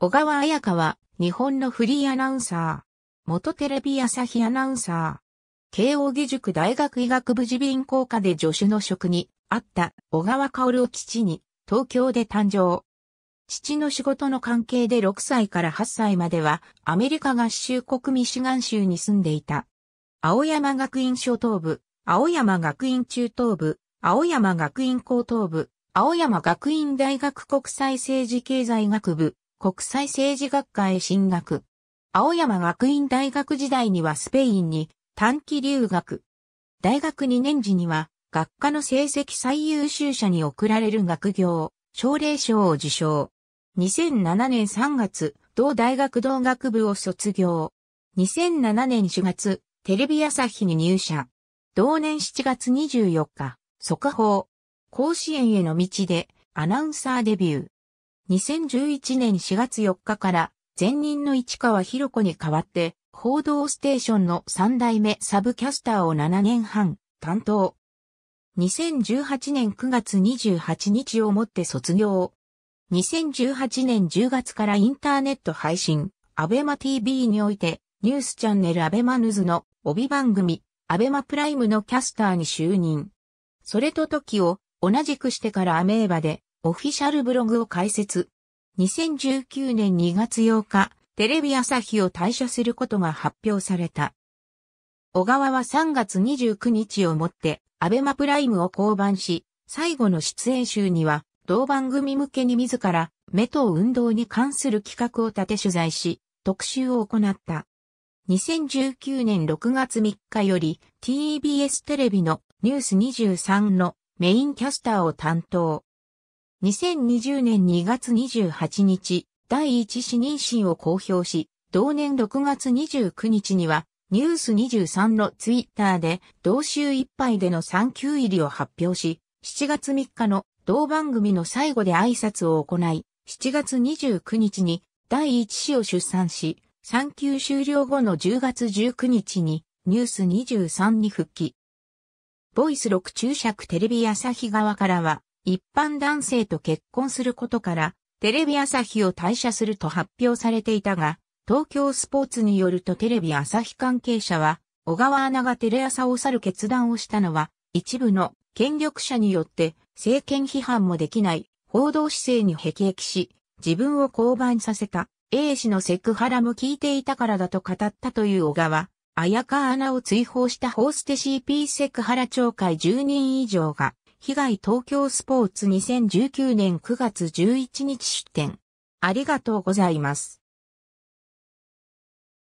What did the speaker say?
小川彩香は日本のフリーアナウンサー。元テレビ朝日アナウンサー。慶応義塾大学医学部耳鼻咽喉科で助手の職にあった小川薫を父に東京で誕生。父の仕事の関係で6歳から8歳まではアメリカ合衆国ミシガン州に住んでいた。青山学院初等部、青山学院中等部、青山学院高等部、青山学院大学国際政治経済学部、国際政治学科へ進学。青山学院大学時代にはスペインに短期留学。大学2年時には学科の成績最優秀者に贈られる学業、奨励賞を受賞。2007年3月、同大学同学部を卒業。2007年4月、テレビ朝日に入社。同年7月24日、速報。甲子園への道でアナウンサーデビュー。2011年4月4日から前任の市川博子に代わって報道ステーションの3代目サブキャスターを7年半担当。2018年9月28日をもって卒業。2018年10月からインターネット配信、アベマ TV においてニュースチャンネルアベマヌズの帯番組、アベマプライムのキャスターに就任。それと時を同じくしてからアメーバでオフィシャルブログを開設。2019年2月8日、テレビ朝日を退社することが発表された。小川は3月29日をもって、アベマプライムを降板し、最後の出演集には、同番組向けに自ら、目と運動に関する企画を立て取材し、特集を行った。2019年6月3日より TBS テレビのニュース23のメインキャスターを担当。2020年2月28日、第一子妊娠を公表し、同年6月29日には、ニュース23のツイッターで、同週いっぱいでの産休入りを発表し、7月3日の同番組の最後で挨拶を行い、7月29日に第一子を出産し、産休終了後の10月19日にニュース23に復帰。ボイス6注釈テレビ朝日側からは、一般男性と結婚することから、テレビ朝日を退社すると発表されていたが、東京スポーツによるとテレビ朝日関係者は、小川アナがテレ朝を去る決断をしたのは、一部の権力者によって政権批判もできない報道姿勢に辟易し、自分を降板させた A 氏のセクハラも聞いていたからだと語ったという小川。綾香アナを追放したホーステ CP セクハラ町会10人以上が被害東京スポーツ2019年9月11日出展。ありがとうございます。